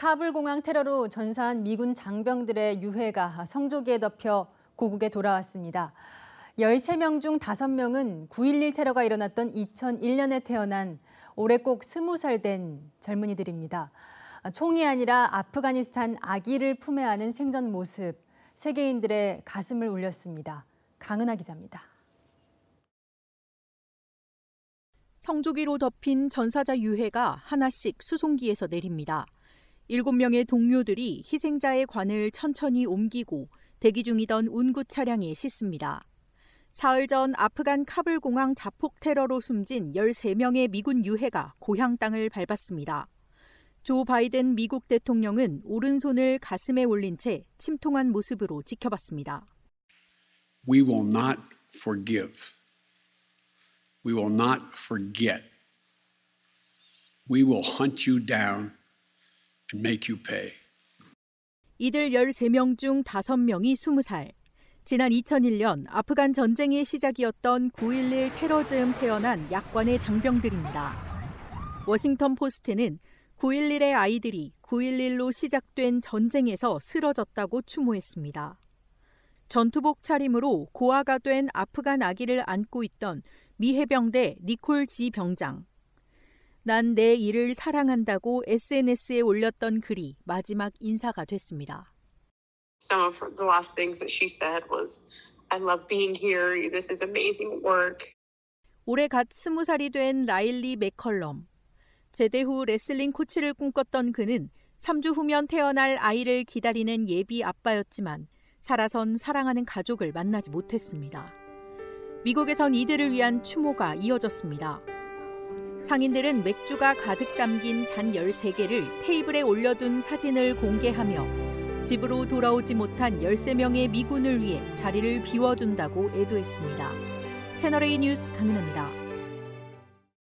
카불 공항 테러로 전사한 미군 장병들의 유해가 성조기에 덮여 고국에 돌아왔습니다. 13명 중 5명은 9.11 테러가 일어났던 2001년에 태어난 올해 꼭 20살 된 젊은이들입니다. 총이 아니라 아프가니스탄 아기를 품에 안은 생전 모습, 세계인들의 가슴을 울렸습니다. 강은하 기자입니다. 성조기로 덮인 전사자 유해가 하나씩 수송기에서 내립니다. 7명의 동료들이 희생자의 관을 천천히 옮기고 대기 중이던 운구 차량에 싣습니다. 사흘 전 아프간 카불 공항 자폭 테러로 숨진 13명의 미군 유해가 고향 땅을 밟았습니다. 조 바이든 미국 대통령은 오른손을 가슴에 올린 채 침통한 모습으로 지켜봤습니다. We will not forgive. We will not forget. We will hunt you down and make you pay. 이들 13명 중 5명이 20살. 지난 2001년 아프간 전쟁의 시작이었던 9.11 테러 즈음 태어난 약관의 장병들입니다. 워싱턴 포스트는 9.11의 아이들이 9.11로 시작된 전쟁에서 쓰러졌다고 추모했습니다. 전투복 차림으로 고아가 된 아프간 아기를 안고 있던 미 해병대 니콜 지 병장. 난 내 일을 사랑한다고 SNS에 올렸던 글이 마지막 인사가 됐습니다. Some of the last things that she said was, I love being here. This is amazing work. 올해 갓 스무 살이 된 라일리 맥컬럼. 제대 후 레슬링 코치를 꿈꿨던 그는 3주 후면 태어날 아이를 기다리는 예비 아빠였지만 살아선 사랑하는 가족을 만나지 못했습니다. 미국에선 이들을 위한 추모가 이어졌습니다. 상인들은 맥주가 가득 담긴 잔 13개를 테이블에 올려둔 사진을 공개하며 집으로 돌아오지 못한 13명의 미군을 위해 자리를 비워둔다고 애도했습니다. 채널A 뉴스 강은하입니다.